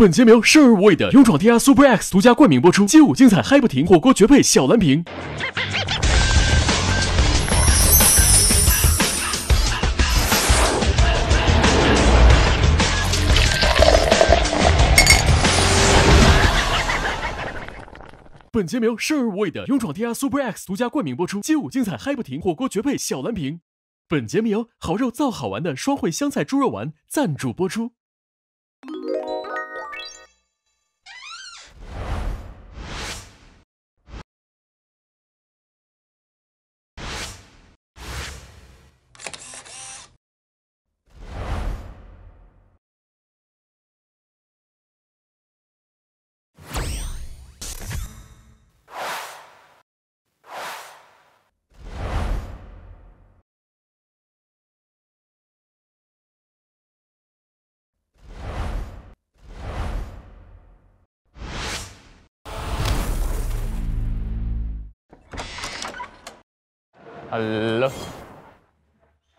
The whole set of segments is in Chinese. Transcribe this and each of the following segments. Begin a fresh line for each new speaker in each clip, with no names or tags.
本节目由生而无畏的勇闯天涯 Super X 独家冠名播出，街舞精彩嗨不停，火锅绝配小蓝瓶。本节目由生而无畏的勇闯天涯 Super X 独家冠名播出，街舞精彩嗨不停，火锅绝配小蓝瓶。本节目由好肉造好玩的双汇香菜猪肉丸赞助播出。
Hello，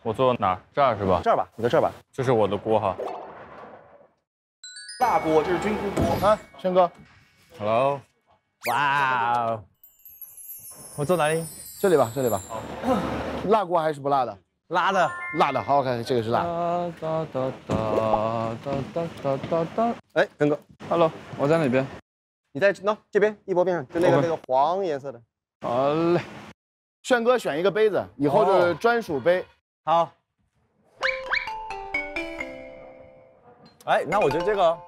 我坐哪儿？这儿是吧？
这儿吧，你在这儿吧。
这是我的锅哈。
大锅，这是菌菇锅。
啊，轩哥
，Hello，哇哦，我坐哪里？
这里吧，这里吧。辣锅还是不辣的？
辣的。
辣的，好好看，这个是辣。
哒哒哒哒哒哒哒哒哒。
哎，根哥
，Hello，我在哪边？
你在那这边一波边上，就那个那个黄颜色的。
好嘞。
轩哥选一个杯子，以后就是专属杯。
好，
哎，那我觉得这个，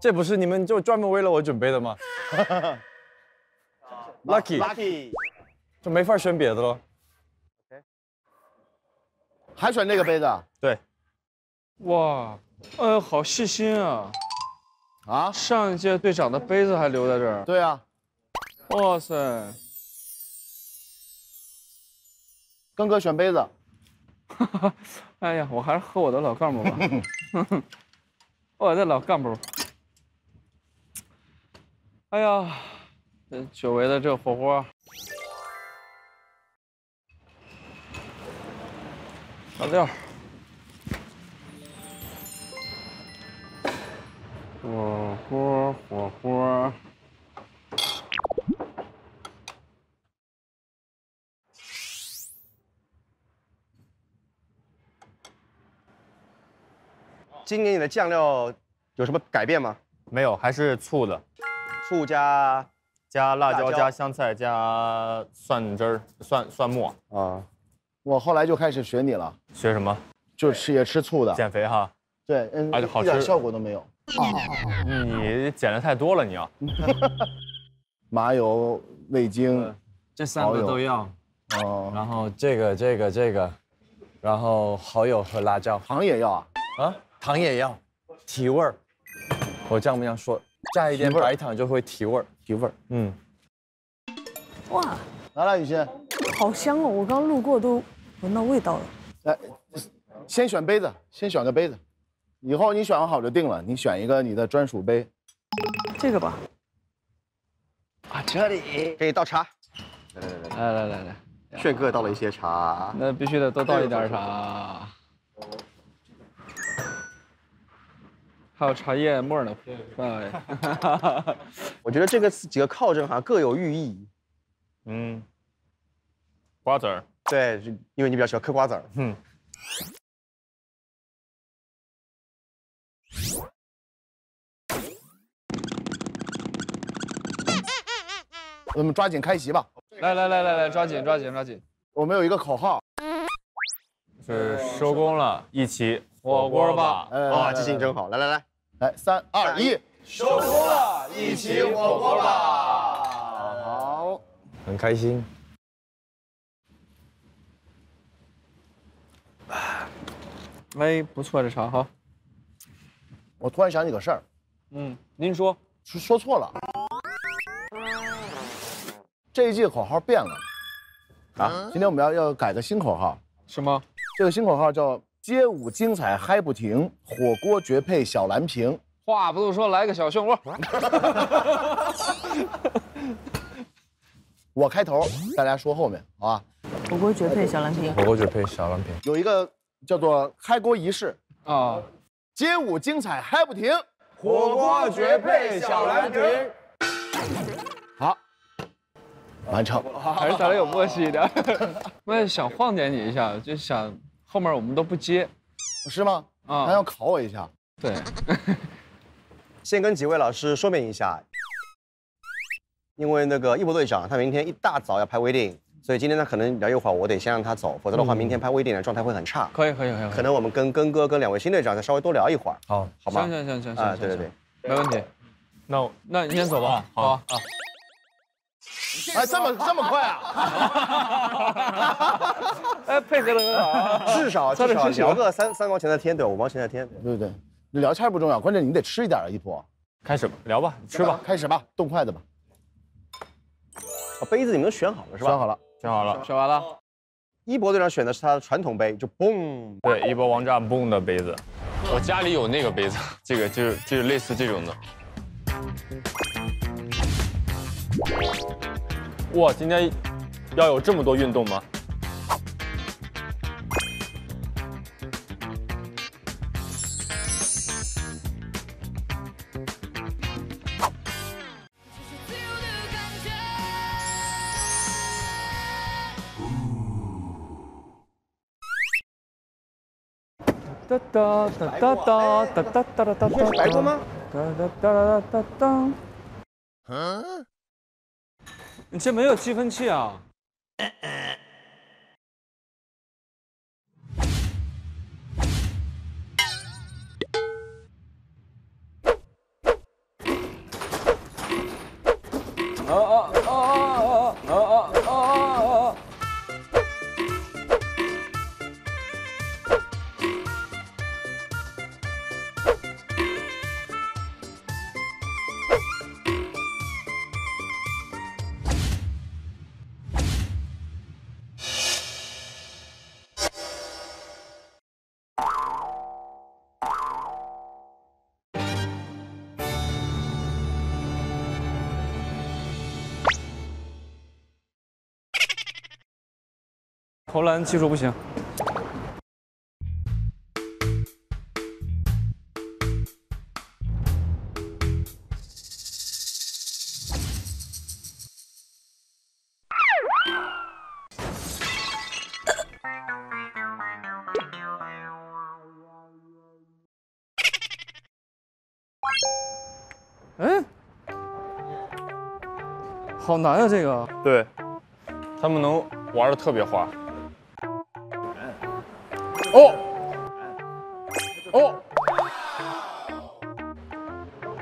这不是你们就专门为了我准备的吗？
Lucky，Lucky，
就没法选别的了。
还选这个杯子啊？
对，
哇，哎呦，好细心啊！
啊，
上一届队长的杯子还留在这儿。
对啊，
哇塞，
根哥选杯子。
哎呀，我还是喝我的老干部吧。我的老干部。哎呀，这久违的这火锅，小料，火锅火锅，
今年你的酱料有什么改变吗？
没有，还是醋的，
醋加
加辣椒，
辣椒
加香菜，加蒜汁儿、蒜蒜末。
啊，
我后来就开始学你了，
学什么？
就吃也吃醋的。
减肥哈。
对，嗯，
而且好
一点
吃
效果都没有。
你减的太多了，你要。
麻油、味精，
这三个都要，
哦，
然后这个这个这个，然后蚝油和辣椒
糖也要啊。
啊，糖也要，提味儿。我丈母娘说，加一点白糖就会提味儿，
提味儿。
嗯。
哇，
来了雨欣，
好香哦！我刚路过都闻到味道了。
来，先选杯子，先选个杯子，以后你选好就定了。你选一个你的专属杯，
这个吧。
啊，这里可以倒茶。来来来来
来来来来，
炫哥倒了一些茶。
那必须得多倒一点茶。还有茶叶沫呢，哎，
我觉得这个几个靠枕好像各有寓意。
嗯，瓜子儿，
对，就因为你比较喜欢嗑瓜子儿。
嗯，
我们抓紧开席吧。
来来来来来，抓紧抓紧抓紧，
我们有一个口号，
是收工了，一起火锅吧。
呃，
哇，记性真好。来来来，
来，三二一，
收工了，一起火锅吧。
好，
很开心。
哎，不错，这茶哈。
我突然想起个事儿，
嗯，您说，
说说错了，这一季口号变了啊！今天我们要要改个新口号，
是吗？
这个新口号叫“街舞精彩嗨不停，火锅绝配小蓝瓶
话不多说，来个小漩涡。”。
我开头，大家说后面，好吧？
火锅绝配小蓝瓶。
火锅绝配小蓝瓶。
有一个叫做开锅仪式，
啊，
街舞精彩嗨不停，
火锅绝配小蓝瓶。
好，完成。
还是咱俩有默契一点。我也想晃点你一下，就想后面我们都不接
是吗？
啊
还要考我一下。
对，
先跟几位老师说明一下，因为那个一博队长他明天一大早要拍微电影，所以今天他可能聊一会儿，我得先让他走，否则的话明天拍微电影的状态会很差。
可以可以可以，
可能我们跟根哥跟两位新队长再稍微多聊一会儿，
好，
好吗？
行行行行行，
对对对，，
没问题。
那我
那你先走吧。好啊啊，
哎，这么这么快啊？
哎，配合的很好啊。
至少 至少聊个三三毛钱的天，对，五毛钱的天。
对不对，聊天不重要，关键你得吃一点啊，一博。
开始吧，聊吧，吃吧，
开始吧，动筷子吧。
哦杯子你们都选好了是吧？
选好了，
选好了。
选完了，
一博队长选的是他的传统杯，就嘣。
对，一博王炸 boom 的杯子，
我家里有那个杯子，这个就是就是类似这种的。
哇，今天要有这么多运动吗？
哒哒哒哒哒哒哒哒哒哒。
这是白锅吗？
哒哒哒哒哒哒。嗯？你这没有积分器啊？哦投篮技术不行。哎，好难啊！这个
对，他们能玩的特别花。
哦，哦，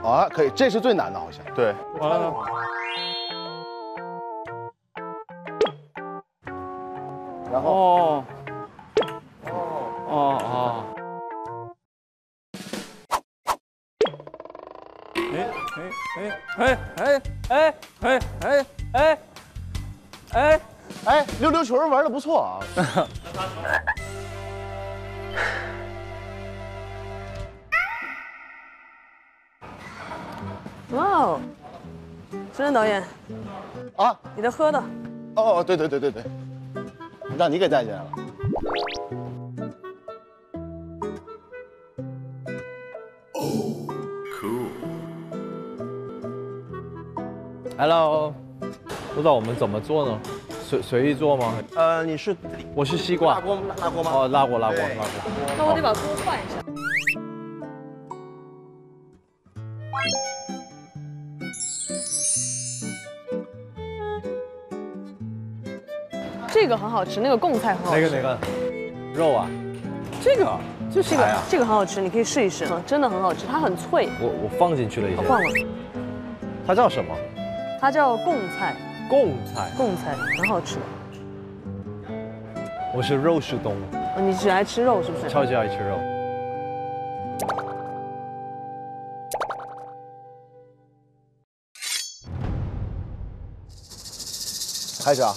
啊，可以，这是最难的，好像。
对，
完了，
然后。
哦，哦。哦，哎哎哎哎哎哎哎哎哎，
哎，溜溜球玩的不错啊。
任导演，
啊，
你的喝的，
哦，对对对对对，让你给带进来了。
Hello，不知道我们怎么做呢？随随意做吗？
呃，你是
我是西瓜
辣。锅辣锅吗？
哦，辣锅辣锅
对
辣锅。
那我得把锅换一下。好吃，那个贡菜很好吃。
哪个哪个？肉啊？
这个就
这个这个很好吃，你可以试一试，嗯真的很好吃，它很脆。
我我放进去了一
些。放了，
它叫什么？
它叫贡菜，
贡菜。
贡菜很好吃的。
我是肉食动物，
哦你只爱吃肉是不是？
超级爱吃肉。
开始啊！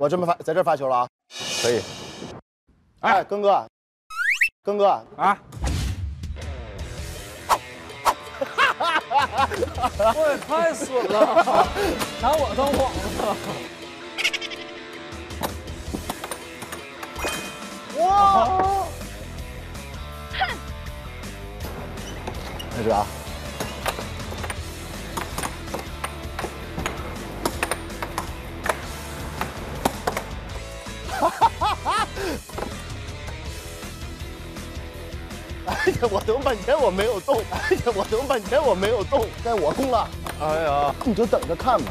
我这么发在这发球了啊，
可以。
哎，根哥，根哥
啊，哈哈哈！我也太损了，拿我当幌子。
哇！开始啊！哎呀，我等半天我没有动，哎呀，我等半天我没有动，该我动了。
哎呀，
你就等着看吧，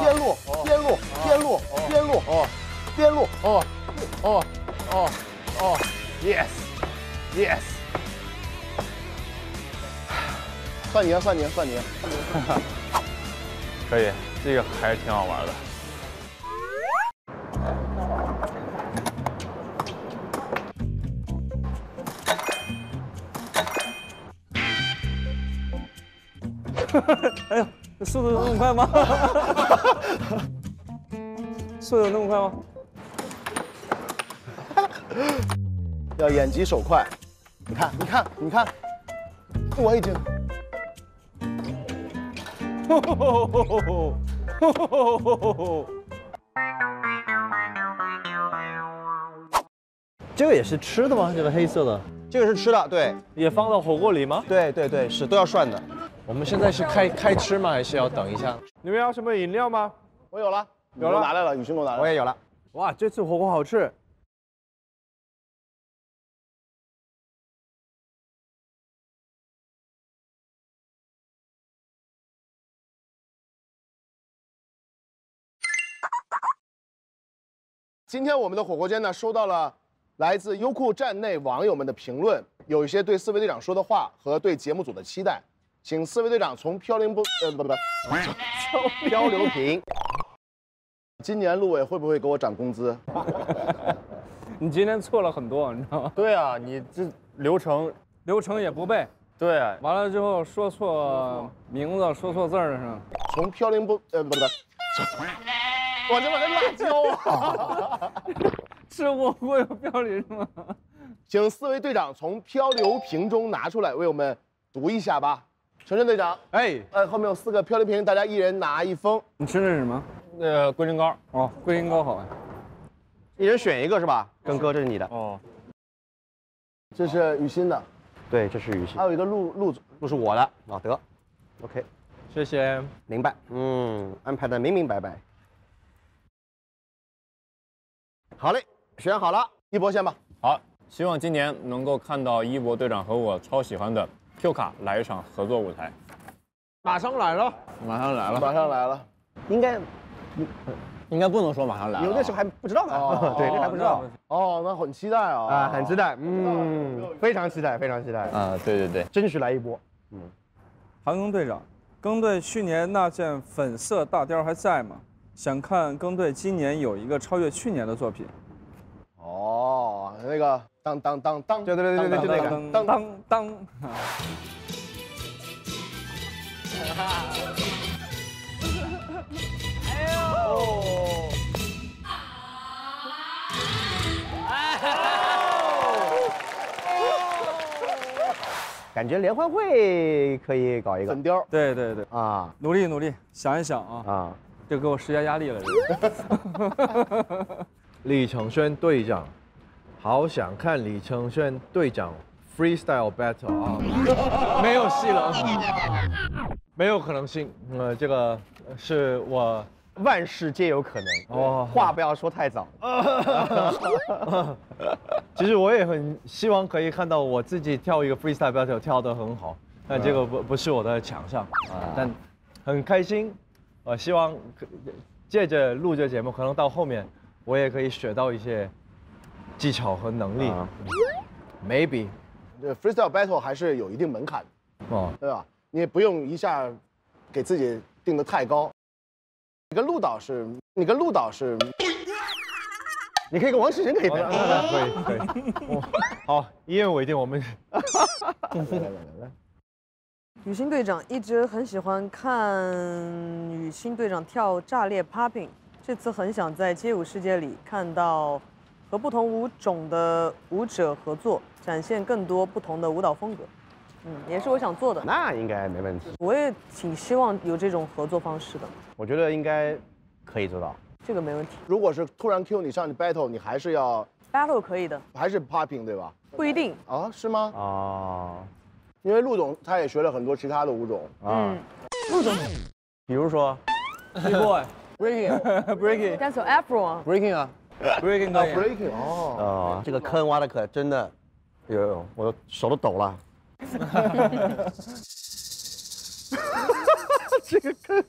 边路边路边路边路哦，边路
哦，哦，哦，哦，yes yes，
算你啊算你啊算你啊！
可以，这个还是挺好玩的。
速度有那么快吗？速度有那么快吗？
要眼疾手快，你看你看你看，我已经
这个也是吃的吗？这个黑色的
这个是吃的，对
也放到火锅里吗？
对对对，是都要涮的。
我们现在是开开吃吗？还是要等一下？你们要什么饮料吗？
我有了，
有了
拿来了，雨欣给我拿来了。
我也有了，
哇，这次火锅好吃。
今天我们的火锅间呢，收到了来自优酷站内网友们的评论，有一些对四位队长说的话和对节目组的期待，请四位队长从飘零不呃不不不，
漂流瓶。
今年陆委会不会给我涨工资？
你今天错了很多，你知道吗？
对啊，你这流程，
流程也不背，
对啊，
完了之后说错名字，说错字儿是吧？
从飘零不呃不不不，我这玩意辣椒啊！
吃火锅有标准是吗？
请四位队长从漂流瓶中拿出来，为我们读一下吧。晨晨队长，
哎，
呃，后面有四个漂流瓶，大家一人拿一封。
你吃的是什么？
呃，龟苓膏。
哦，龟苓膏好啊。
一人选一个是吧？跟哥，这是你的。
哦，
这是雨欣的，
对，这是雨欣
还，有一个陆陆总。
这是我的。啊，得，OK，
谢谢。
明白。嗯，安排的明明白白。好嘞，选好了。
一博先吧。
好，希望今年能够看到一博队长和我超喜欢的 Q 卡来一场合作舞台。
马上来了，
马上来了，
马上来了。
应该
应该不能说马上来了。
有的时候还不知道呢。
哦
对，这还不知道。
哦，那很期待啊。
啊，很期待。嗯，非常期待，非常期待。
啊，对对对，
争取来一波。
嗯韩庚队长，庚队去年那件粉色大貂还在吗？想看庚队今年有一个超越去年的作品。
哦，那个当当当当，
对对对对对，就那个。
当当当。
感觉联欢会可以搞一个
粉雕。
对对对，
啊
努力努力，想一想啊，
啊！
这给我施加压力了。这
李承轩队长，好想看李承铉队长 freestyle battle 啊！没有戏了，没有可能性。呃，这个是我
万事皆有可能。
哦
话不要说太早。
其实我也很希望可以看到我自己跳一个 freestyle battle 跳得很好，但这个不不是我的强项啊，但很开心，呃，希望可借着录这节目，可能到后面我也可以学到一些技巧和能力
啊
，maybe
这 freestyle battle 还是有一定门槛的，
哦，
对吧？你也不用一下给自己定的太高。你跟陆导是，你跟陆导是，
你可以跟王世仁可以配。
可以可以，我 好，一言为定，我们来来来
雨欣队长一直很喜欢看雨欣队长跳炸裂 popping，这次很想在街舞世界里看到和不同舞种的舞者合作，展现更多不同的舞蹈风格。嗯，也是我想做的。
那应该没问题，
我也挺希望有这种合作方式的，
我觉得应该可以做到。
这个没问题。
如果是突然 Q 你上去 battle，你还是要
battle 可以的，
还是 popping 对吧？
不一定。
啊，是吗？
哦，
因为陆总他也学了很多其他的舞种。
嗯，陆总
比如说
B boy
breaking
breaking
dance Afro 啊
，breaking 啊，
breaking
啊
可以。
，breaking 哦，
啊，这个坑挖的可真的，有有，我手都抖了。
这个坑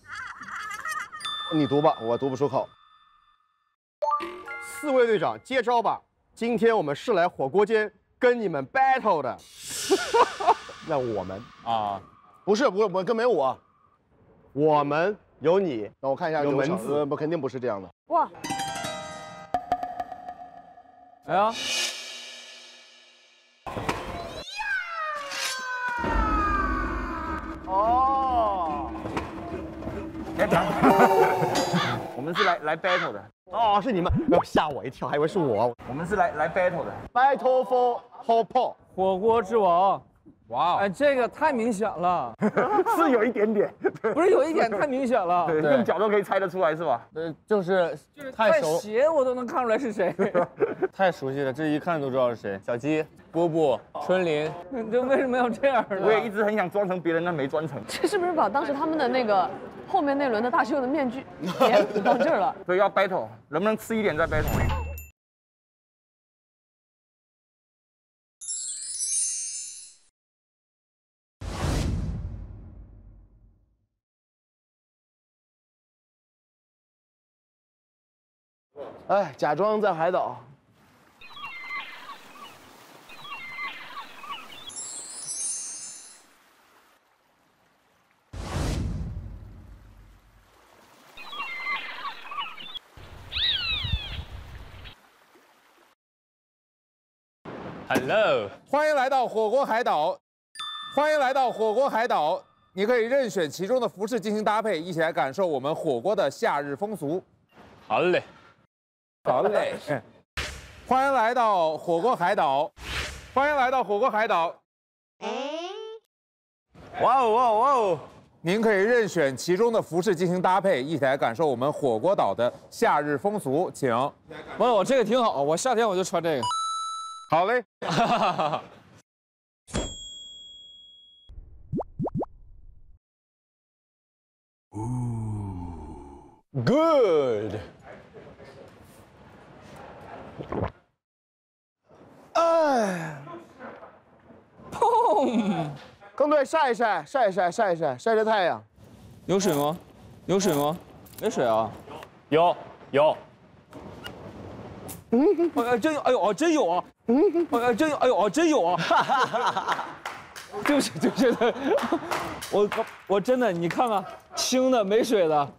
你读吧，我读不出口。
四位队长接招吧！今天我们是来火锅间跟你们 battle 的。那我们，
啊，
不是，不是，我跟没我。
我们有你，
那我看一下，
有门字
呃，不，肯定不是这样的。
哇，
哎呀，
哦，
我们是来来 battle 的，
哦，是你们，吓我一跳，还以为是我。
我们是来来 battle 的。
Battle for Hot Pot，
火锅之王，
哇
哎，这个太明显了，
是有一点点，
不是有一点太明显了，
对，用脚都可以猜得出来是吧？
呃，就是就是
太
熟
鞋我都能看出来是谁。
太熟悉了，这一看都知道是谁。小鸡、波波、春林，
你这为什么要这样呢？
我也一直很想装成别人，但没装成，
这是不是把当时他们的那个后面那轮的大秀的面具也到这儿了？
所以要 battle，能不能吃一点再 battle？
哎，假装在海岛。
，Hello，
欢迎来到火锅海岛，欢迎来到火锅海岛。你可以任选其中的服饰进行搭配，一起来感受我们火锅的夏日风俗。
好嘞，
好嘞，欢迎来到火锅海岛，欢迎来到火锅海岛。
哇哦哇哦哇哦！
您可以任选其中的服饰进行搭配，一起来感受我们火锅岛的夏日风俗，请。
不是我这个挺好，我夏天我就穿这个。
好嘞，
Good，
更队晒一晒，晒一晒，晒一晒，晒晒太阳。
有水吗？有水吗？没水啊。
有有，嗯
哎，真有，哎呦，哦，真有啊！嗯哎，真有，哎呦，哦，真有啊！对不起，对不起，对我我真的，你看看，清的没水的，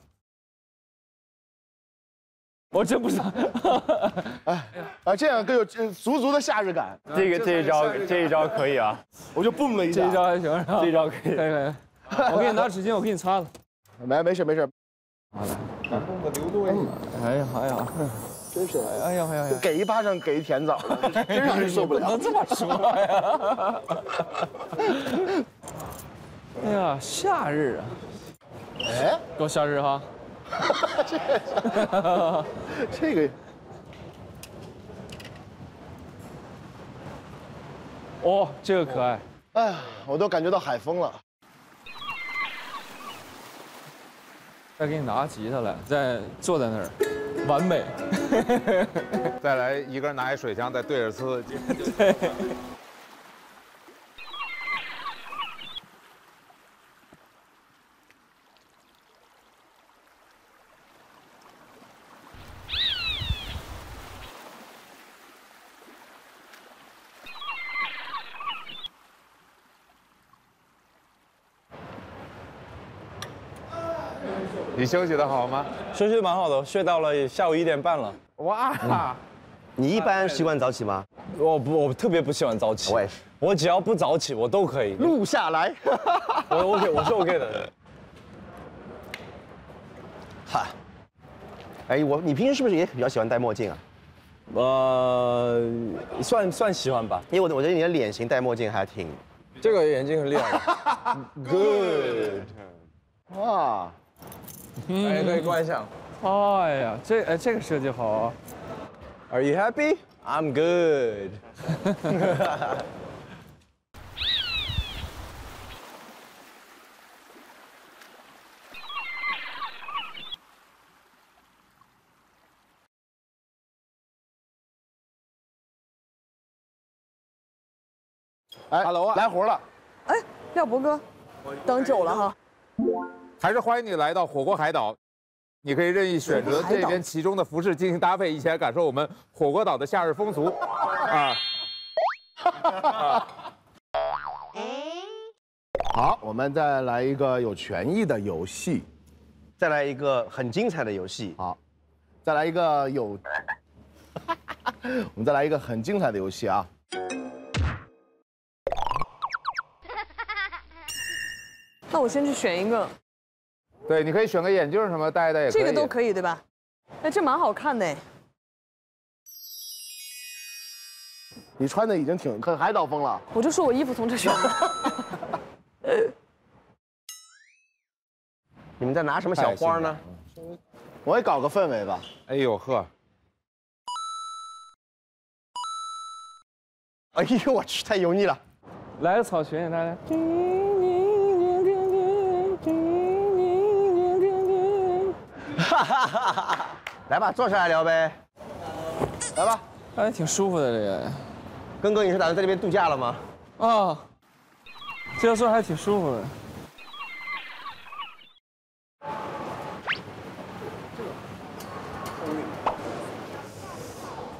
我真不知道。
啊，这样更有呃足足的夏日感。
这个这一招这一招可以啊，
我就蹦了一下。
这一招还行是吧？
这一招可以。
可以可以，我给你拿纸巾，我给你擦了。
没没事没事，
哎呀哎呀，
真是
哎呀哎呀哎呀，
给一巴掌给一甜枣，真让人受不了。
能这么说呀？哎呀，夏日啊，
哎，
够夏日哈。
这个
哦，这个可爱。
哎呀，我都感觉到海风了。
再给你拿吉他来，再坐在那儿，完美。
再来一个人拿一水枪，再对着呲。你 休息的好吗？
休息得蛮好的，睡到了下午一点半了。
哇，
你一般习惯早起吗？
我不，我特别不喜欢早起。
我也是。
我只要不早起，我都可以。
录下来。
我 OK，我是 OK 的。
哈。哎，我你平时是不是也比较喜欢戴墨镜啊？
呃，算算喜欢吧。
因为我我觉得你的脸型戴墨镜还挺……
这个眼睛很厉害。Good。
哇，
大可以观赏。
哎呀，这哎这个设计好啊。
Are you happy? I'm good.
哎
，Hello 啊，
来活了。
哎，廖博哥，等久了哈。
还是欢迎你来到火锅海岛。你可以任意选择这边其中的服饰进行搭配，一起来感受我们火锅岛的夏日风俗啊！
好，我们再来一个有权益的游戏，
再来一个很精彩的游戏。
好，再来一个有，我们再来一个很精彩的游戏啊！
那我先去选一个，
对，你可以选个眼镜什么戴一戴也可以。
这个都可以对吧？哎，这蛮好看的哎。
你穿的已经挺很海岛风了。
我就说我衣服从这选的。
你们在拿什么小花呢？
我也搞个氛围吧。
哎呦呵！
哎呦我去，太油腻了。
来个草裙，大家。
来吧，坐下来聊呗。来吧，
还挺舒服的这个。
根哥，你是打算在这边度假了吗？
啊，这样坐还挺舒服的。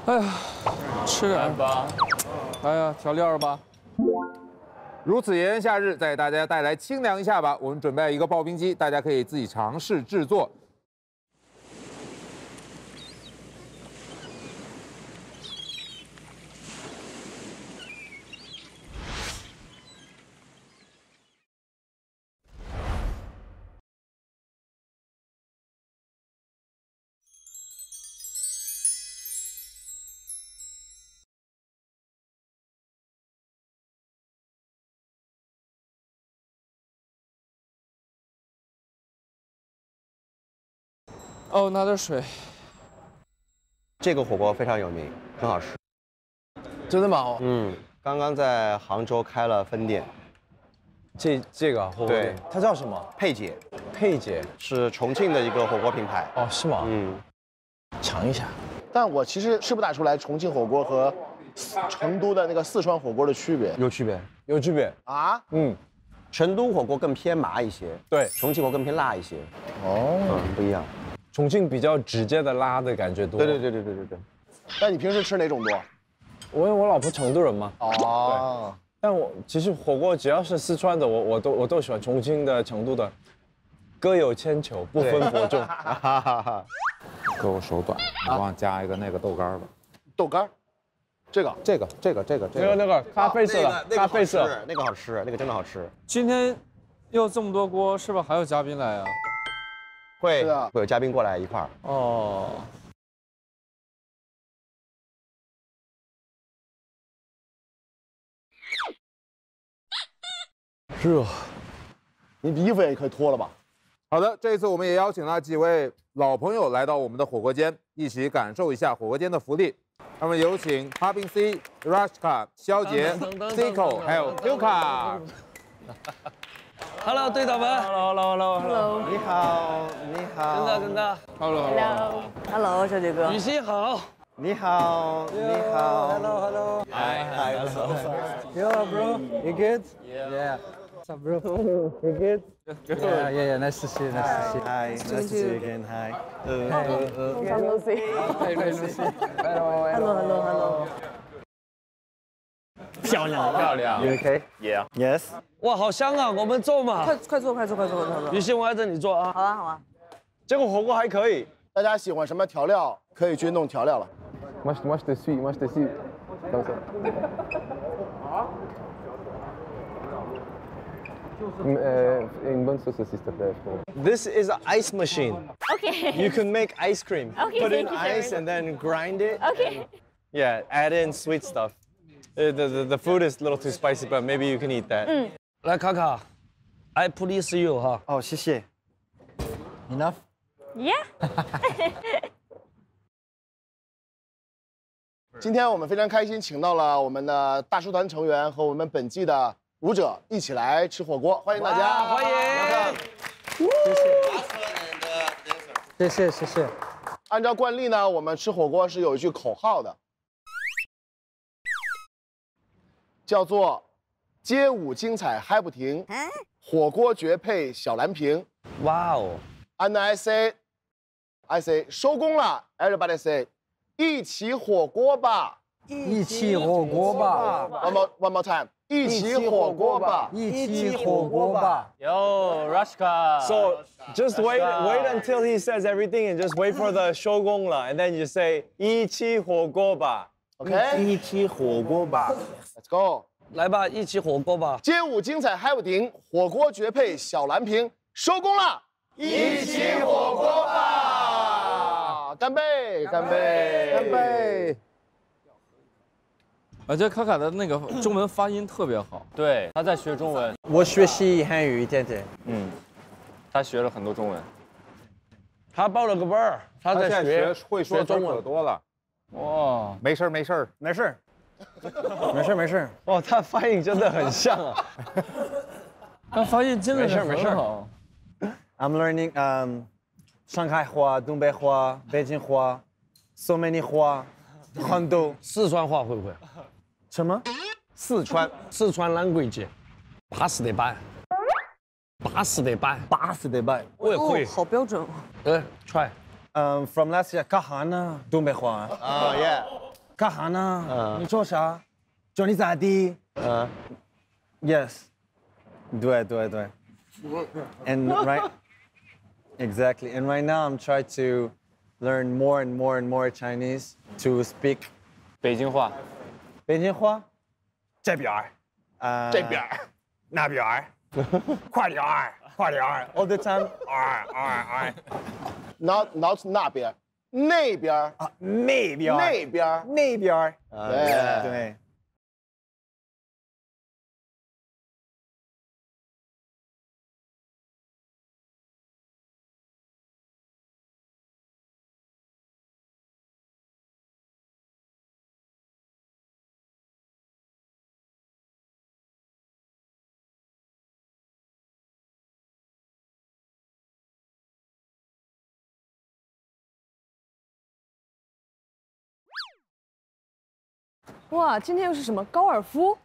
哎呀，吃点吧。哎呀，调料吧。
如此炎炎夏日，再给大家带来清凉一下吧。我们准备一个刨冰机，大家可以自己尝试制作。
哦，拿点水。
这个火锅非常有名，很好吃。
真的吗？
嗯，刚刚在杭州开了分店。
这这个火锅店，它叫什么？
佩姐，
佩姐
是重庆的一个火锅品牌。
哦，是吗？
嗯，
尝一下。
但我其实吃不大出来重庆火锅和成都的那个四川火锅的区别。
有区别，
有区别
啊？
嗯，
成都火锅更偏麻一些，
对，
重庆火锅更偏辣一些。
哦，
嗯，不一样。
重庆比较直接的辣的感觉多。
对对对对对对对。
但你平时吃哪种多？
我因为我老婆成都人嘛。
哦。
但我其实火锅只要是四川的，我我都我都喜欢重庆的、成都的，各有千秋，不分伯仲。
哥，我手短，你帮我加一个那个豆干吧。
豆干，这个
这个这个这个这
个那个咖啡色的，咖啡色，
那个好吃，那个真的好吃。
今天又这么多锅，是不是？还有嘉宾来啊？
会会有嘉宾过来一块儿。
哦。
热，你衣服也可以脱了吧？
好的，这一次我们也邀请了几位老朋友来到我们的火锅间，一起感受一下火锅间的福利。那么有请 Popping C、Rashka、肖杰、Zico，还有 Yuka。
Hello，队长们。Hello，Hello，Hello，Hello。
你好，你好。
真的真的。
Hello，Hello，Hello，小杰哥。
雨欣好。
你好，你好。
Hello，Hello。
Hi, hi, hello.
Yo, bro. You good? Yeah. What's up, bro? You good? Yeah, yeah, yeah. Nice to see you. Nice to see you.
Hi, nice to see you again. Hi.
Lucy.
Hey, Lucy.
Hello, hello, hello.
漂亮，漂亮。
You okay?
Yeah.
Yes.
哇，好香啊！我们坐嘛。
快快坐，快坐，快坐，快坐。
雨欣，我在这里坐啊。
好啊，好啊。
这个火锅还可以，大家喜欢什么调料可以去弄调料了。
Much much the. Mm, euh, une bonne sauce aussi, s'il te plaît, frérot.
This is an ice machine.
Okay.
You can make ice cream.
Okay,
Put in ice and then grind it.
Okay.
Yeah, add in sweet stuff. Uh, the, the, the food is a little too spicy, but maybe you can eat that.
嗯来，卡卡，I please you 哈。
哦，谢谢。
Enough.
Yeah.
今天我们非常开心，请到了我们的大叔团成员和我们本季的舞者一起来吃火锅，欢迎大家，
欢迎。
谢谢谢谢。按照惯例呢，我们吃火锅是有一句口号的，叫做街舞精彩嗨不停，火锅绝配小蓝瓶。
哇哦
，And I say, I say 收工了，Everybody say，一起火锅吧。
一起火锅吧
，One more, one more time，一起火锅吧。
一起火锅吧。
Yo, Rashka.
So just wait, wait until he says everything and just wait for the 收工了 and then you say 一起火锅吧。
OK，
一起火锅吧。
Let's go。
来吧，一起火锅吧。
街舞精彩嗨不停，火锅绝配小蓝瓶，收工了，一起火锅吧！干杯！干杯！
干！杯！我觉得卡卡的那个中文发音特别好，
对，他在学中文，
我学习汉语一点点。
嗯，他学了很多中文。
他报了个班儿，他
在
在学
学会说
中文。
多了。
哇，
没事儿没事儿，
没事儿，没事儿没事儿。
哇，他发音真的很像啊。
他发音真的是
没事
很好。
I'm learning um, 上海话、东北话、北京话，so many 话，很多。
四川话会不会？
什么？
四川四川 language，八十得板，八十得板，
八十得板。
我也会
哦，。好标准哦。
呃，try。
嗯，from last year，干哈呢？东北话。
啊耶，
干哈呢？
嗯
你做啥？叫你咋地
嗯，
？Yes。对对对。And right. Exactly. And right now I'm trying to learn more and more and more Chinese to speak
北京话，
北京话。这边儿。啊。
这边儿
那边儿。 快点儿，快点儿，all the time。啊啊啊
！，not not 那边，那边儿，
啊，那边儿。
那边儿。
那边儿。
对
对。
哇，今天又是什么高尔夫？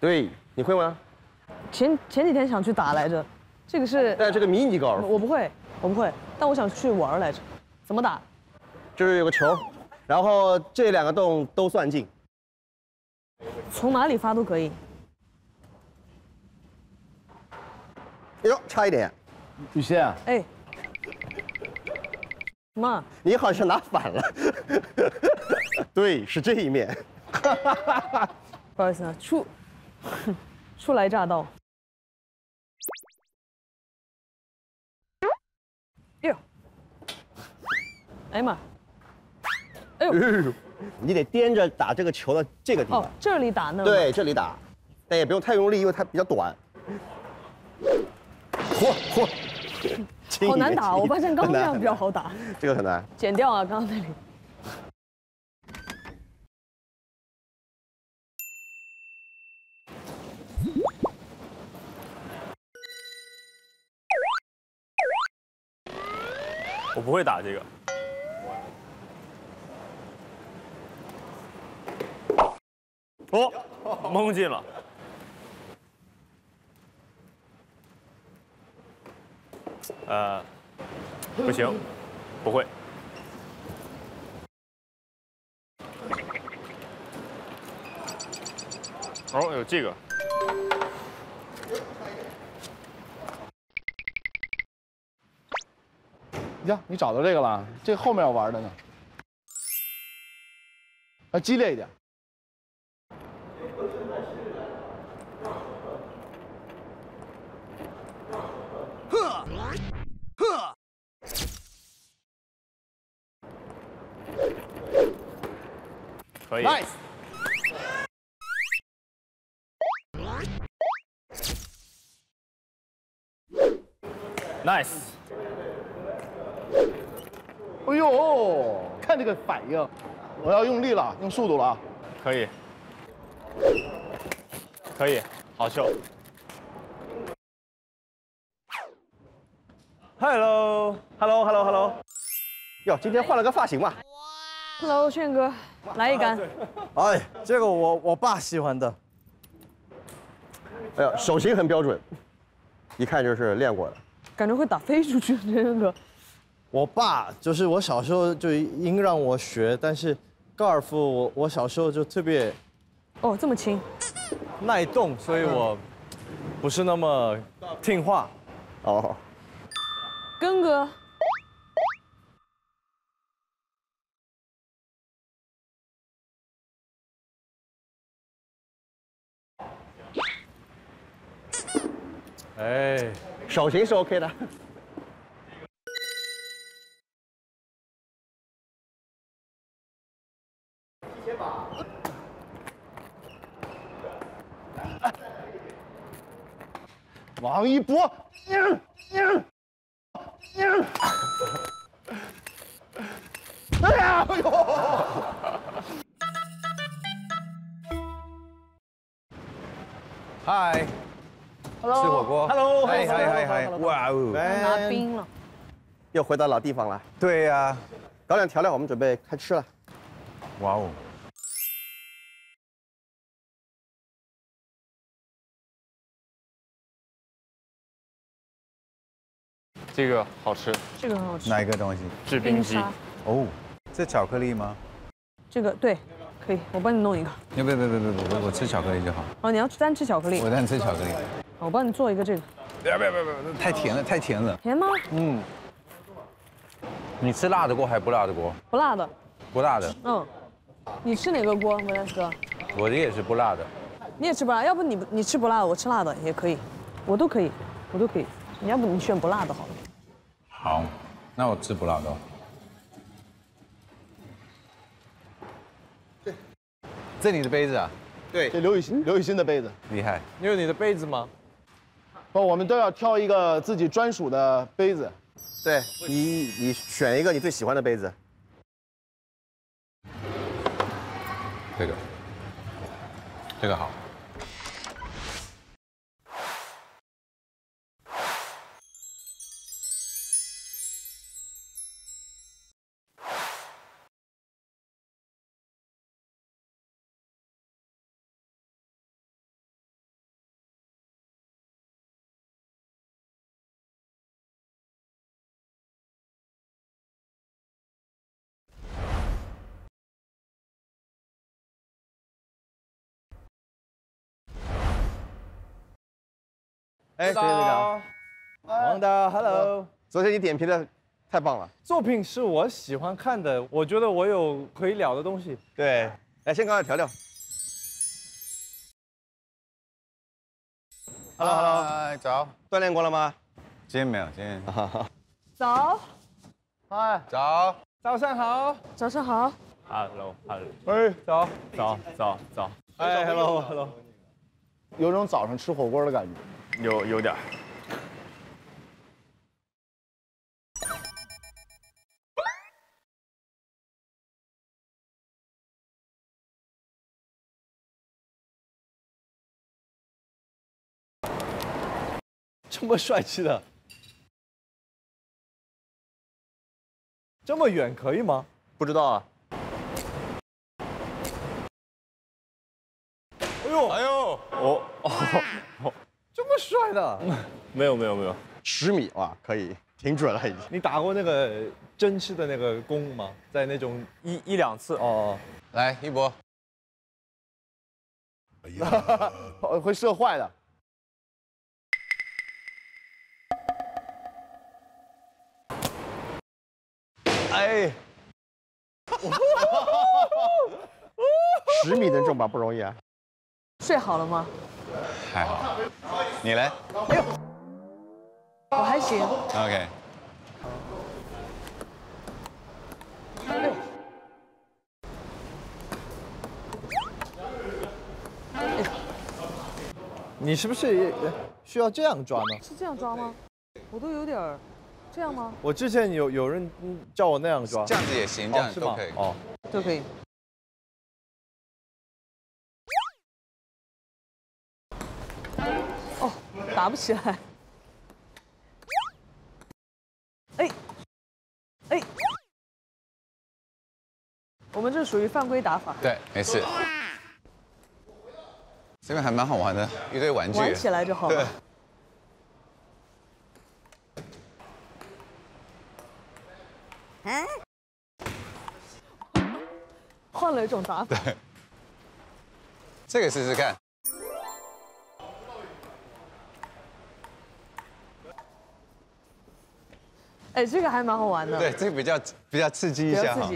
对，你会吗？
前前几天想去打来着，这个是
但这个迷你高尔夫
我不会，我不会，但我想去玩来着。怎么打？
就是有个球，然后这两个洞都算进。
从哪里发都可以。
哎呦，差一点，
雨欣，
哎，什么？
你好像拿反了。对，是这一面。
不好意思啊，初 初来乍到。哎呦，哎呀妈！哎呦，
你得掂着打这个球的这个地
哦
方。，
这里打呢。
对，这里打，但也不用太用力，因为它比较短。嚯嚯，
好难打，我发现刚刚这样比较好打。
这个很难。
剪掉啊，刚刚那里。
我不会打这个。哦，蒙进了。呃，不行，不会。哦，有这个。
呀，你找到这个了？这后面要玩的呢。要激烈一点。
可以。
Nice。
Nice。
哎呦，看这个反应，我要用力了，用速度了啊！
可以，可以，好球。
Hello，Hello，Hello，Hello。
哟，今天换了个发型嘛
？Hello，炫哥，来一杆。
哎，这个我我爸喜欢的。
哎呀，手型很标准，一看就是练过的。
感觉会打飞出去，这个。
我爸就是我小时候就硬让我学，但是高尔夫我我小时候就特别
哦，这么轻。
耐动，所以我不是那么听话。
哦，
根哥，
哎，
手型是 OK 的。
王一博，嗯嗯嗯，哎呀，哎呦！
嗨
Hello
吃火锅。
Hello，
嗨
hello，
嗨嗨嗨，哇哦！
拿冰了。
又回到老地方了。
对呀，
搞点调料，我们准备开吃了。
哇哦！
这个好吃，
这个很好吃。
哪一个东西？
制冰机。
哦，这巧克力吗？
这个对，可以，我帮你弄一个。
别别别别别别，我我吃巧克力就好。
哦，你要单吃巧克力
我，单吃巧克力。
我帮你做一个这个。
别别别别，太甜了，太甜了。
甜吗？
嗯。你吃辣的锅还是不辣的锅？
不辣的。
不辣的，
嗯。你吃哪个锅，文兰哥？
我的也是不辣的。
你也吃不辣，要不你你吃不辣的，我吃辣的也可以，我都可以，我都可以。你要不你选不辣的好了。
好，那我吃不辣的哦。这你的杯子啊？
对，
这刘雨欣刘雨欣的杯子，
厉害。
你有你的杯子吗？
不，我们都要挑一个自己专属的杯子。
对你，你选一个你最喜欢的杯子。
这个，这个好。
哎，谢谢队长。
王导，Hello。
昨天你点评的太棒了。
作品是我喜欢看的，我觉得我有可以聊的东西。
对，来先搞点调料。Hello Hello，
嗨，早。
锻炼过了吗？
今天没有，今天。
早，
嗨，
早。
早上好。
早上好。
Hello，Hello，
哎，早。
早早早，
哎，Hello，Hello。
有种早上吃火锅的感觉。
有有点儿。
这么帅气的，这么远可以吗？
不知道啊。
哎呦，
哎呦，哦哦，
这么帅的，
没有没有没有，
十米哇，可以，挺准了已经。
你打过那个真式的那个弓吗？在那种
一一两次。
哦，
来，一博。
哦会射坏的。
哎，
十米能中吧，不容易啊。
睡好了吗？
还好。你嘞
我还行。
？OK。
你是不是也需要这样抓呢？
是这样抓吗？我都有点儿，这样吗？
我之前有有人嗯叫我那样抓，
这样子也行，这样
哦是吗
子都可以。
哦，
都可以。打不起来。哎，哎，我们这属于犯规打法。
对，没事。这边还蛮好玩的，一堆玩具。
玩起来就好了。
嗯，
换了一种打法。
对，这个试试看。
哎，这个还蛮好玩的。
对，这个比较比较刺激一下哈。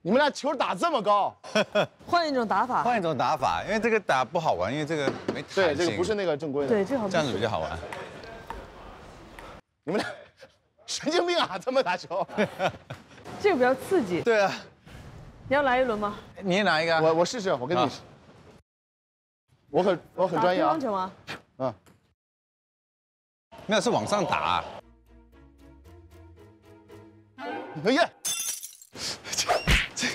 你们俩球打这么高，
换一种打法。
换一种打法，因为这个打不好玩，因为这个没弹性。
对，这个不是那个正规的。
对，这好。
这样子比较好玩。
你们俩 神经病啊，这么打球。
这个比较刺激。
对啊。
你要来一轮吗？
你也拿一个。
我我试试，我跟你。我很我很专业啊。
打乒乓球吗？
嗯。
那是往上打。
哎呀！
这这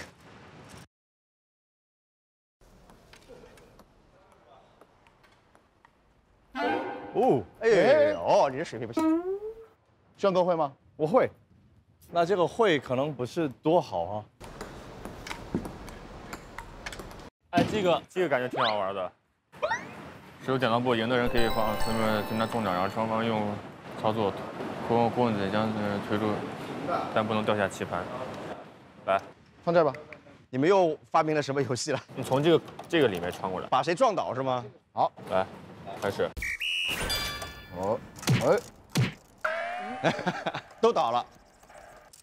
哦，
哎哦，你这水平不行。
轩哥会吗？
我会。那这个会可能不是多好啊。
哎，这个这个感觉挺好玩的。手剪刀布，赢的人可以放什么增加中奖，然后双方用操作棍棍子将推出，但不能掉下棋盘。来，
放这儿吧。
你们又发明了什么游戏了？
你从这个这个里面穿过来，
把谁撞倒是吗？
好，
来，开始。
哦，
哎，都倒了。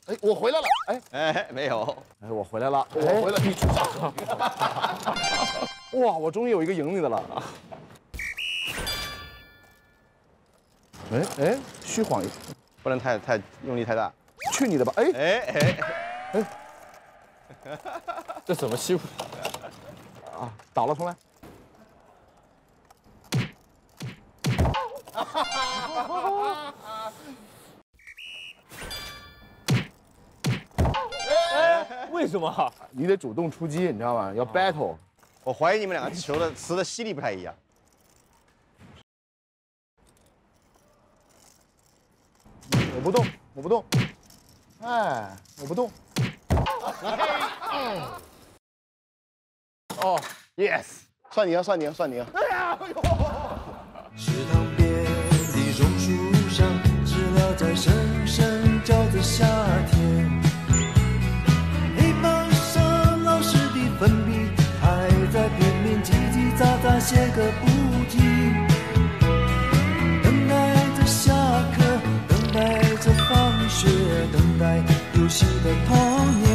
哎，我回来了。哎
哎，没有。
哎，我回来了。我回来，你出场。哇，我终于有一个赢你的了。哎哎，虚晃一，
不能太太用力太大。
去你的吧！哎
哎哎
哎，
这怎么欺负？
啊，倒了，重来。
为什么？
你得主动出击，你知道吗？要 battle。
我怀疑你们两个球的磁的吸力不太一样。
不动，我不动。哎，我不动。哦，yes，算你啊，算你啊，算你啊。哎呀，哎呦！
池塘边的榕树上，知了在声声叫着夏天。黑板上老师的粉笔还在拼命叽叽喳喳写个不童年。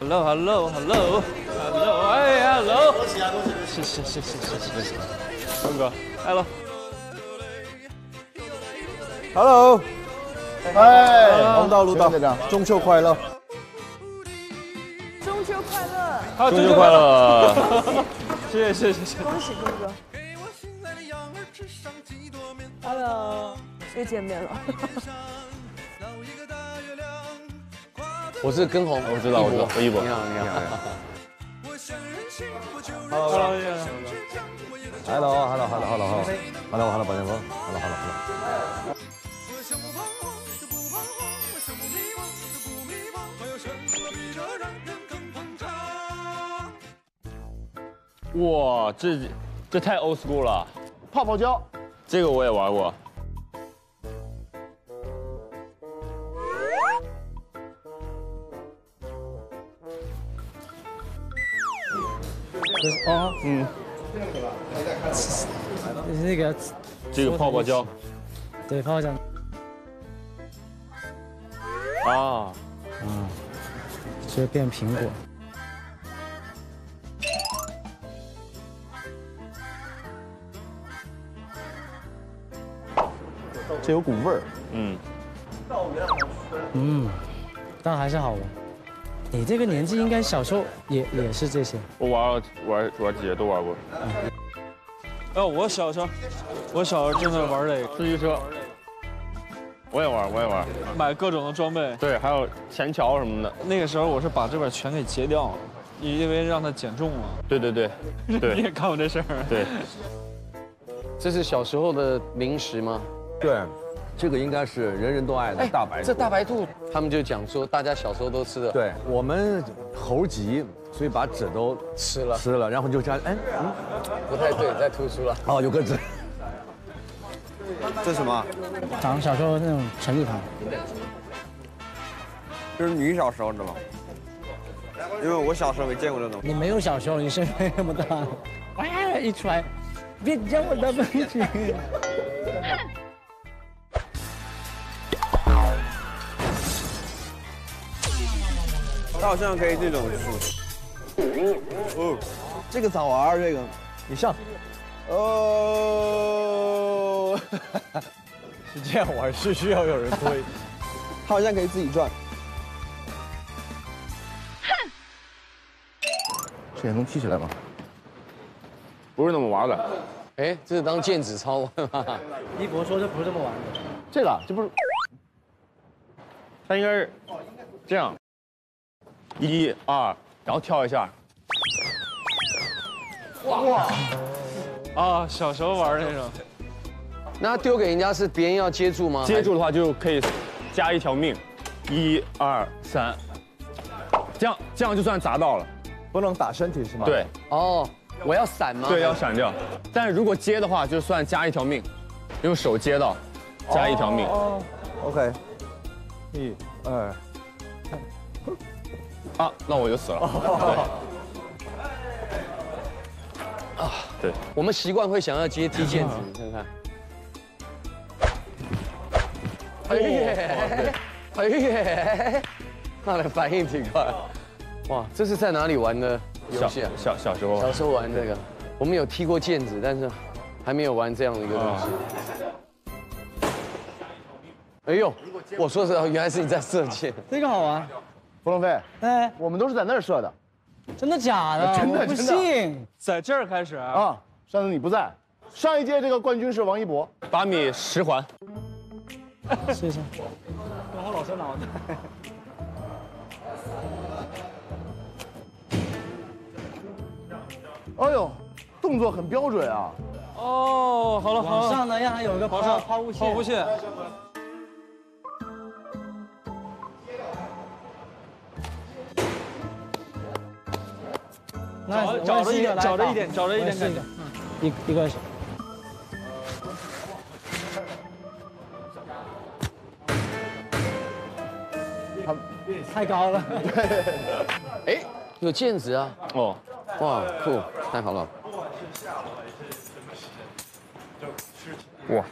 Hello，Hello，Hello，Hello，哎，Hello，恭喜啊，恭喜，谢谢，谢谢，谢谢，谢谢，峰哥，Hello。Hello，
哎，
红道路道，中秋！中秋快乐！
中秋快乐！
中秋快乐！
谢谢谢谢谢谢。
恭喜峰哥！Hello，又见面了。
我是根红，
我知道，我知道，我一博。
你好，你好。
Hello，Hello，Hello，Hello，Hello，Hello，Hello，宝剑锋，Hello，Hello，Hello。
哇，这这太 old school 了。
泡泡胶，
这个我也玩过。
哦，
嗯，
那个
这个泡泡胶。
对，泡泡胶。
啊，
啊，这变苹果。
这有股味儿。
嗯。
嗯，但还是好玩。你这个年纪应该小时候也也是这些。
我玩玩玩几个都玩过。
哎，我小时候，我小时候正在玩这个
自行车。我也玩，我也玩，
买各种的装备。
对，还有前桥什么的。
那个时候我是把这边全给截掉了。
你因为让它减重嘛。
对对对，对
你也干过这事儿？
对，
这是小时候的零食吗？
对，这个应该是人人都爱的大白兔。
这大白兔，他们就讲说大家小时候都吃的。
对我们猴急，所以把纸都
吃了，
吃了，然后就这样，哎，嗯，
不太对，再吐出了。
哦，有个纸。
这是什么？
长小时候那种成语糖。
这是你小时候的吗？因为我小时候没见过这种。
你没有小时候，你身材那么大，哇一出来，别叫我的问题。
它好像可以这种哦，这个咋玩儿？这个
你上。
哦，
是这样玩，是需要有人推。
它好像可以自己转。
这也能踢起来吗？
不是那么玩的。
哎，这是当毽子操吗？
一博说这不是这么玩的。
这个这不是，
它应该是这样，一二，然后跳一下。
哇！啊，小时候玩那种。
那丢给人家是别人要接住吗？
接住的话就可以加一条命，一二三，这样这样就算砸到了。
不能打身体是吗？
对。
哦，我要闪吗？
对，要闪掉。但是如果接的话，就算加一条命，用手接到，加一条命。
哦，OK。一、二。
啊，那我就死了。对。啊，对。
我们习惯会想要接踢毽子，你看看。哎耶！哎耶！他的反应挺快。哇，这是在哪里玩的游戏啊？
小小时候。
小时候玩这个，我们有踢过毽子，但是还没有玩这样的一个东西。哎呦，我说实话，原来是你在射箭。
这个好玩。
芙蓉飞，
哎，
我们都是在那儿射的。
真的假的？
真的，
不信。
在这儿开始
啊！上次你不在，上一届这个冠军是王一博，
八米十环。
试一下。刚好老师脑袋。
哎呦，动作很标准啊！
哦，好了好了。
往上呢，让它有一个抛抛物线。
抛物线。找找着一点，找着一点，找着一点感觉。
一一个。太高了。
哎，有毽子啊！
哦，
哇，酷，太好了。
哇，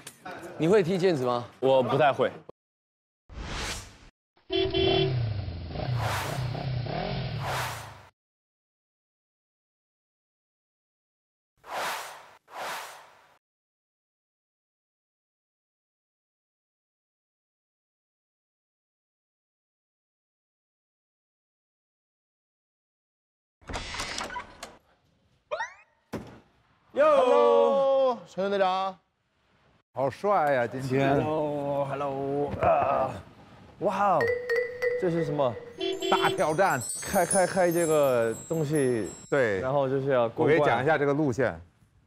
你会踢毽子吗？
我不太会。
哟，陈队队长，
好帅呀！今天。
Hello，Hello 啊！哇哦，这是什么？
大挑战！
开开开这个东西，
对，
然后就是要过
我给你讲一下这个路线，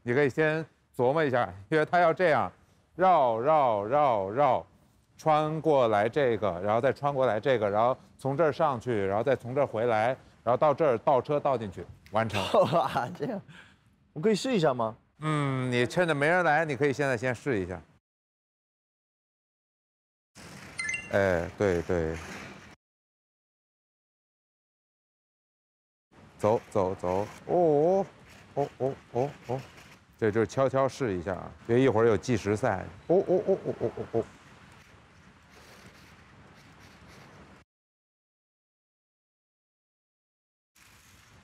你可以先琢磨一下，因为他要这样绕绕绕绕，穿过来这个，然后再穿过来这个，然后从这儿上去，然后再从这儿回来，然后到这儿倒车倒进去，完成。
哇，这样，我可以试一下吗？
嗯，你趁着没人来，你可以现在先试一下。哎，对对。走走走，哦哦哦哦哦哦，这就是悄悄试一下啊，因为一会儿有计时赛。哦哦哦哦哦哦哦。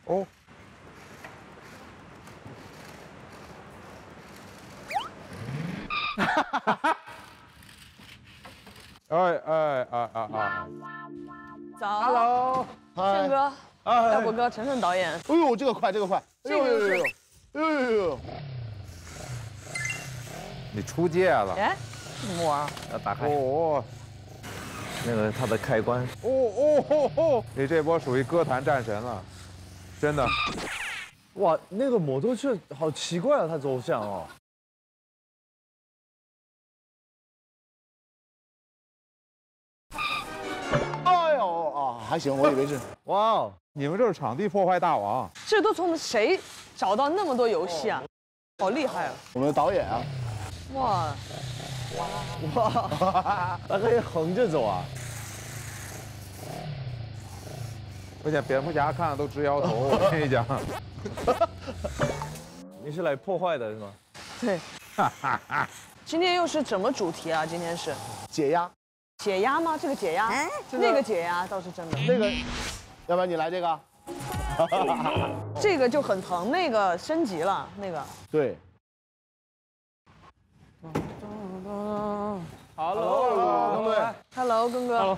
哦。哎哎哎哎哎！
早
Hello，
宪哥，
哎
大国哥，晨晨导演。
哎呦，这个快，这个快！哎呦呦呦呦！哎呦呦呦！
你出界了。
哎，
怎么玩？要打开。
哦。
那个它的开关。
哦哦哦哦！你这波属于歌坛战神了。真的。
哇，那个摩托车好奇怪啊，它走向哦。
还行，我以为是。
哇，哦。你们这是场地破坏大王。
这都从谁找到那么多游戏啊？好厉害啊！
我们的导演啊，
哇，
哇，哇！还可以横着走啊！
而且蝙蝠侠看了都直摇头，我跟你讲。
你是来破坏的是吗？
对。今天又是什么主题啊？今天是
解压。
解压吗？这个解压，
这个
那个解压倒是真的。
那个，要不然你来这个。
这个就很疼，那个升级了，那个。
对。
Hello，
对。
Hello，庚哥。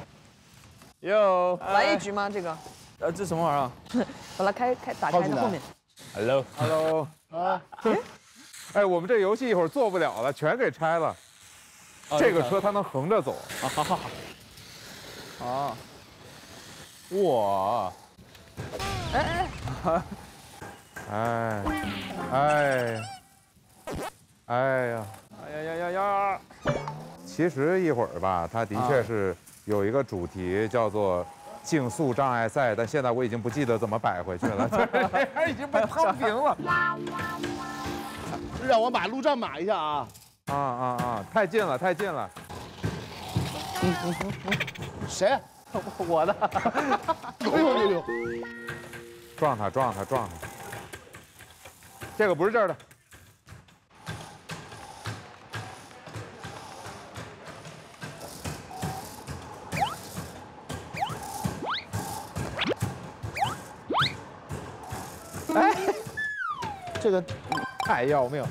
哟。
来一局吗？这个。
呃，这什么玩意儿？
把它开开打开在后面。
Hello。
Hello。啊。哎，我们这游戏一会儿做不了了，全给拆了。这个车它能横着走。
啊哈哈。啊。哇。
哎哎。
哎，哎，哎呀，
哎呀呀呀呀！
其实一会儿吧，它的确是有一个主题叫做竞速障碍赛，但现在我已经不记得怎么摆回去了，已经被烫平了。
让我把路障码一下啊！
啊啊啊！太近了，太近了。
谁？
我的。
哎呦呦呦！
撞他，撞他，撞他！这个不是这儿的。
哎，这个
太要命！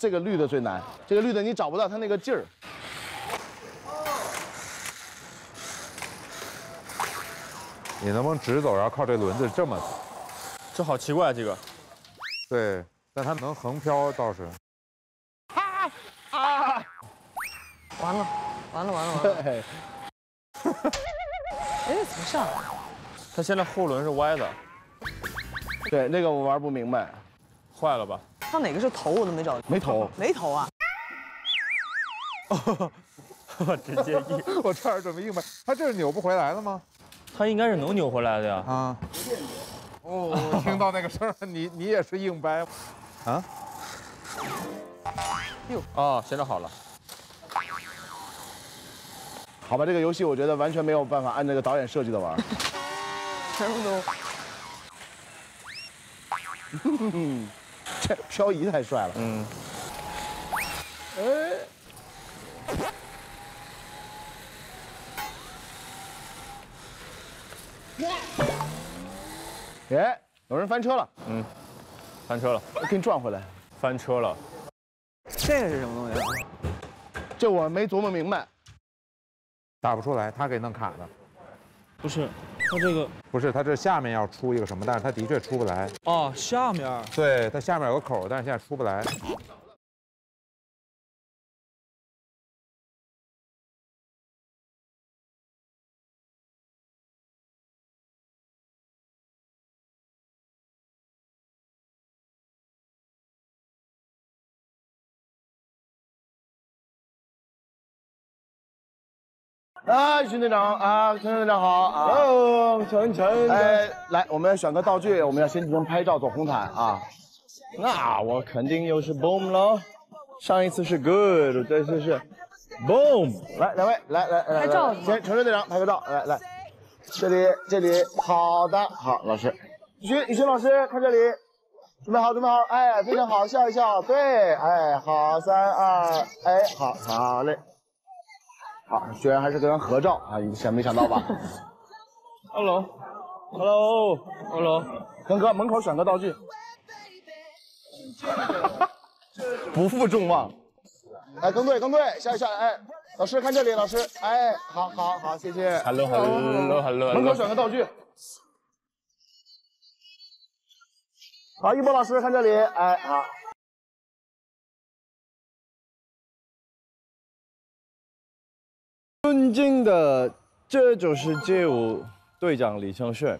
这个绿的最难，这个绿的你找不到它那个劲儿。
你能不能直走，然后靠这轮子这么走？
这好奇怪，这个。
对，但它能横漂倒是。
啊啊！完了，完了，完了，完了！哎，怎么上？
它现在后轮是歪的。
对，那个我玩不明白，
坏了吧？
它哪个是头我都没找到。
没头，
没头啊！
直接硬，
我差点准备硬掰，他这是扭不回来了吗？
他应该是能扭回来的呀。
啊。哦，听到那个声儿，你你也是硬掰，啊？
哟，哦，现在好了。
好吧，这个游戏我觉得完全没有办法按那个导演设计的玩。
全部都。
这漂移太帅了。
嗯。
哎。哎，有人翻车了。
嗯，翻车了，
给你转回来。
翻车了。
这个是什么东西？
这我没琢磨明白。
打不出来，他给弄卡的。
不是，它这个
不是，它这下面要出一个什么，但是它的确出不来。
哦，下面。
对，它下面有个口，但是现在出不来。
啊，徐队长啊，陈队长好啊
晨晨。
哎，来，我们要选个道具，我们要先进行拍照，走红毯啊。那我肯定又是 boom 了，上一次是 good，这次是 boom。来，两位，来来来，
拍照
先陈队长拍个照，来来，这里这里，好的，好，老师，雨轩雨轩老师看这里，准备好准备好，哎，非常好，笑一笑，对，哎，好，三二，哎，好，好嘞。好，居然还是跟人合照啊！你想没想到吧？
Hello，Hello，Hello，
庚哥，门口选个道具，不负众望。哎，庚队，庚队，下一下，哎，老师看这里，老师，哎，好好好，谢谢。
Hello，Hello，Hello，
门口选个道具。好，一博老师看这里，哎，好。
尊敬的，这就是街舞队长李承铉。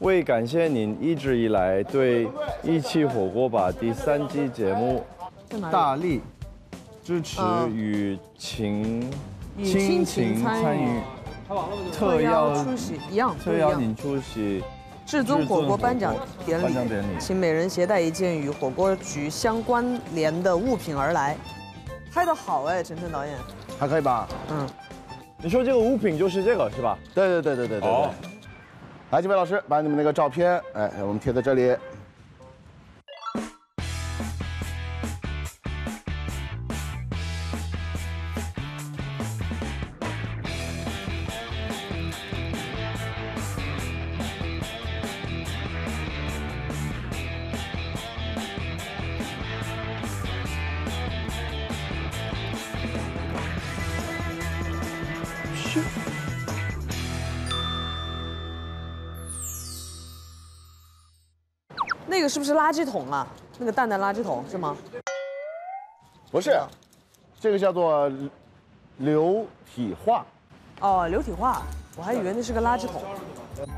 为感谢您一直以来对《一起火锅吧》第三季节目大力支持
嗯
与情
与亲情参与
特邀
出席一样
特邀您出席
至尊火锅颁奖典礼
颁奖典礼，
请每人携带一件与火锅局相关联的物品而来。拍的好哎，陈晨导演。
还可以吧？
嗯，
你说这个物品就是这个是吧？
对对对对对对对。
哦
来，几位老师把你们那个照片，哎，我们贴在这里。
圾桶啊？那个蛋蛋垃圾桶是吗？
不是，这个叫做流体化。
哦，流体化，我还以为那是个垃圾桶。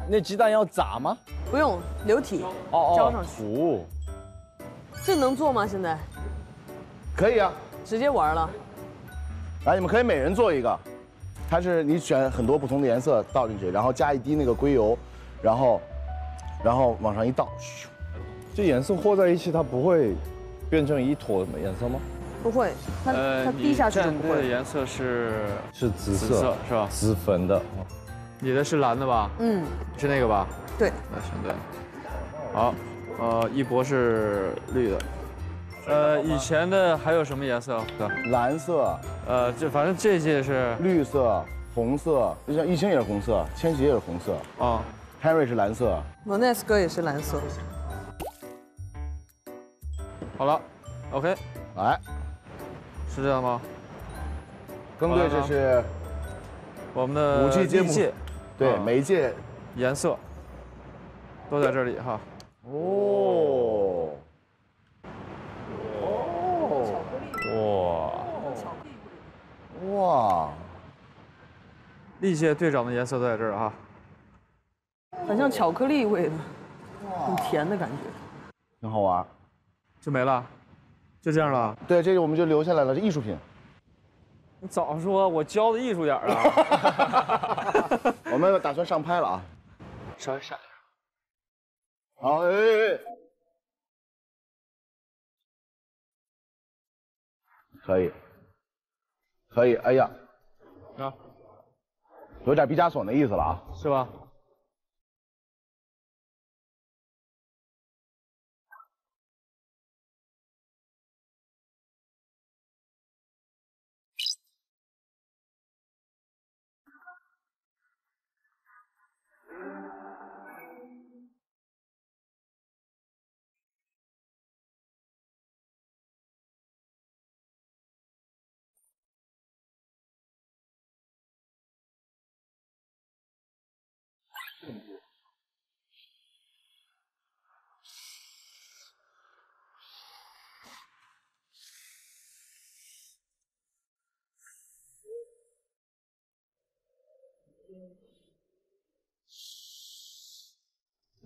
那鸡蛋要炸吗？
不用，流体
哦
浇上去。
哦，
这能做吗？现在
可以啊，
直接玩了。
来，你们可以每人做一个，它是你选很多不同的颜色倒进去，然后加一滴那个硅油，然后，然后往上一倒，咻
这颜色和在一起，它不会变成一坨颜色吗？
不会，它
呃，
它滴下去就不会。
颜色是
是紫色
紫色是吧？
紫粉的。
你的是蓝的吧？
嗯，
是那个吧？
对。
那行对。好，呃，一博是绿的。呃，以前的还有什么颜色？
蓝色，
呃，这反正这届是
绿色、红色，就像艺兴也是红色，千玺也是红色，
啊
，Henry 是蓝色。
m o n e s 哥也是蓝色。
好了，OK，
来，
是这样吗？
更对，这是
我们的
五 G 节目。
历届，
对
啊。
每一届
颜色。都在这里哈。
哦，
哇。
哇，
历届队长的颜色都在这儿哈。
很像巧克力味的，很甜的感觉。
挺好玩。
就没了，就这样了。
对，这个我们就留下来了，这艺术品。
你早说，我教的艺术点儿啊。
我们打算上拍了啊。
稍微闪。
好，哎哎哎，可以，可以，哎呀，
啊，
有点毕加索那意思了啊。
是吧？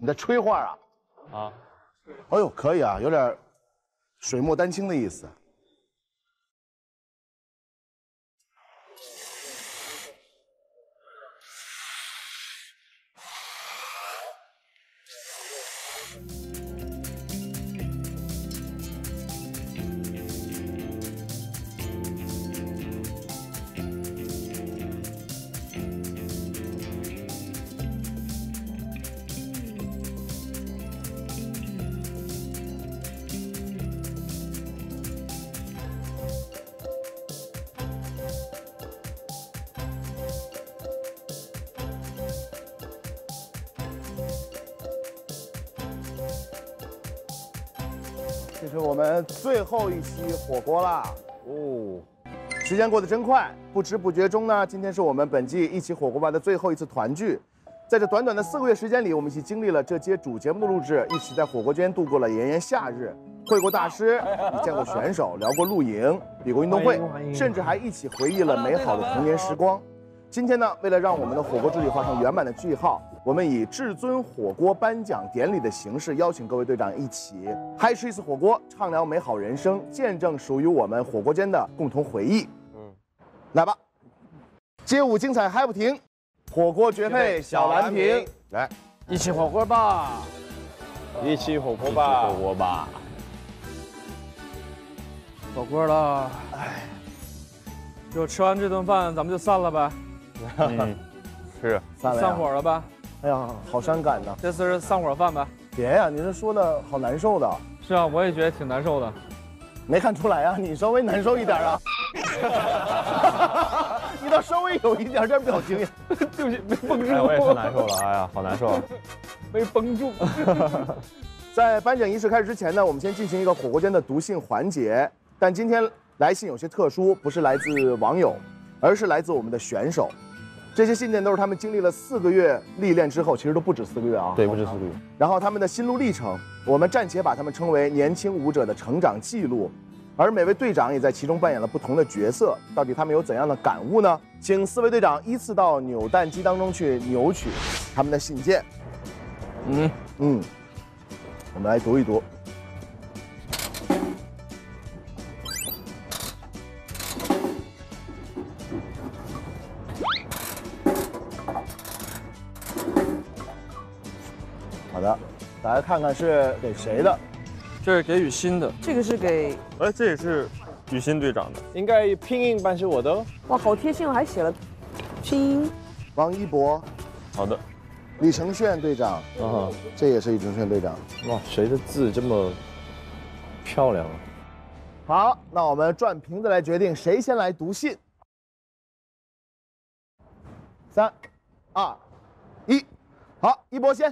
你在吹画啊？
啊，
哎呦，可以啊，有点水墨丹青的意思。是我们最后一期火锅啦！哦，时间过得真快，不知不觉中呢，今天是我们本季一起火锅吧的最后一次团聚。在这短短的四个月时间里，我们一起经历了这些主节目的录制，一起在火锅间度过了炎炎夏日，会过大师，也见过选手，聊过露营，比过运动会，甚至还一起回忆了美好的童年时光。今天呢，为了让我们的火锅之旅画上圆满的句号，我们以至尊火锅颁奖典礼的形式，邀请各位队长一起嗨吃一次火锅，畅聊美好人生，见证属于我们火锅间的共同回忆。嗯，来吧，街舞精彩嗨不停，火锅绝配小蓝瓶，来
一起火锅吧，
一起火锅吧，
火锅吧，
火锅了，哎，就吃完这顿饭，咱们就散了呗。
嗯，是
散了
散伙了吧？
哎呀，好伤感呐！
这次是散伙饭呗？
别呀，你这说的好难受的。
是啊，我也觉得挺难受的。
没看出来啊，你稍微难受一点啊。你倒稍微有一点点表情呀。
对不起，没绷住。
哎，我也是难受了，哎呀，好难受啊。
没绷住。
在颁奖仪式开始之前呢，我们先进行一个火锅间的读信环节。但今天来信有些特殊，不是来自网友，而是来自我们的选手。这些信件都是他们经历了四个月历练之后，其实都不止四个月啊。
对，不止四个月。
然后他们的心路历程，我们暂且把他们称为年轻舞者的成长记录。而每位队长也在其中扮演了不同的角色，到底他们有怎样的感悟呢？请四位队长依次到扭蛋机当中去扭取他们的信件。嗯嗯，我们来读一读。大家看看是给谁的？
这是给雨欣的，
这个是给
哎，这也是雨欣队长的。
应该拼音版是我的哦。
哇，好贴心，我还写了拼音。
王一博，
好的。
李承铉队长，
啊，
这也是李承铉队长。
哇，谁的字这么漂亮啊？
好，那我们转瓶子来决定谁先来读信。三、二、一，好，一博先。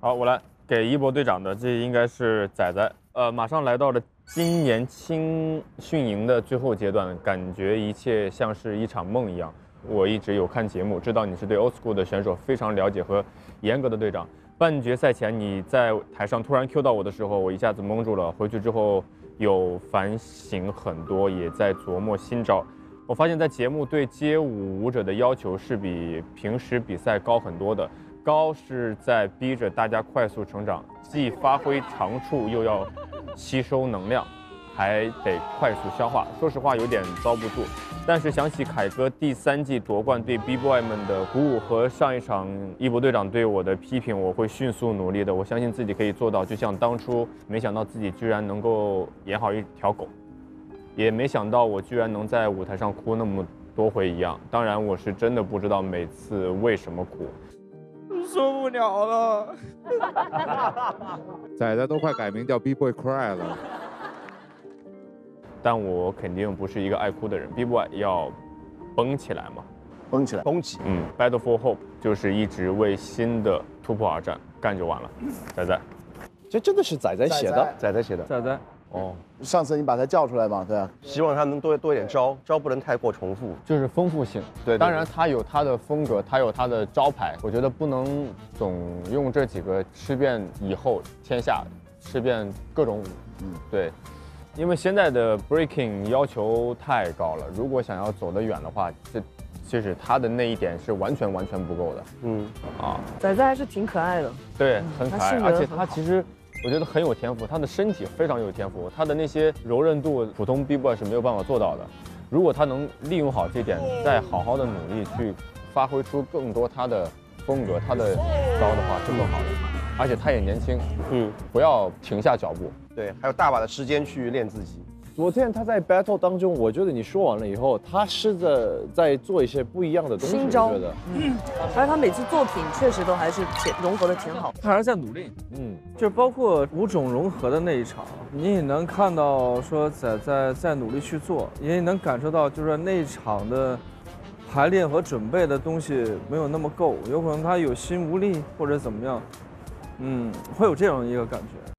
好，我来给一博队长的，这应该是仔仔。呃，马上来到了今年青训营的最后阶段，感觉一切像是一场梦一样。我一直有看节目，知道你是对 old school 的选手非常了解和严格的队长。半决赛前你在台上突然 Q 到我的时候，我一下子懵住了。回去之后有反省很多，也在琢磨新招。我发现，在节目对街舞舞者的要求是比平时比赛高很多的。高是在逼着大家快速成长，既发挥长处，又要吸收能量，还得快速消化。说实话，有点遭不住。但是想起凯哥第三季夺冠对 B boy 们的鼓舞和上一场一博队长对我的批评，我会迅速努力的。我相信自己可以做到。就像当初没想到自己居然能够演好一条狗，也没想到我居然能在舞台上哭那么多回一样。当然，我是真的不知道每次为什么哭。
受不了了。
仔仔都快改名叫 B Boy Cry 了。
但我肯定不是一个爱哭的人，B boy 要绷起来嘛，
绷起来，
绷起。
嗯，Battle for Hope 就是一直为新的突破而战，干就完了。仔仔，
这真的是仔仔写的，
仔仔写的。
仔仔，
哦，
上次你把他叫出来嘛，对啊，
希望他能多多一点招，招不能太过重复。
就是丰富性。
对，
当然他有他的风格，他有他的招牌，我觉得不能总用这几个吃遍以后天下，吃遍各种舞。嗯，对。因为现在的 breaking 要求太高了，如果想要走得远的话，这其实他的那一点是完全完全不够的。嗯，啊，
仔仔还是挺可爱的，
对，很可爱，而且他其实我觉得很有天赋，他的身体非常有天赋，他的那些柔韧度普通 B boy 是没有办法做到的。如果他能利用好这点，再好好的努力去发挥出更多他的风格、他的招的话，是更好的。而且他也年轻，嗯，不要停下脚步。
对，还有大把的时间去练自己。
昨天他在 battle 当中，我觉得你说完了以后，他试着在做一些不一样的东西。
新招
我觉得，
嗯，而且他每次作品确实都还是挺融合的挺好。
他还是在努力，
嗯，
就包括五种融合的那一场，你也能看到说仔仔在努力去做，也能感受到就是那一场的排练和准备的东西没有那么够，有可能他有心无力或者怎么样，嗯，会有这样一个感觉。